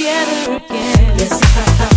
together again. Yes, I, I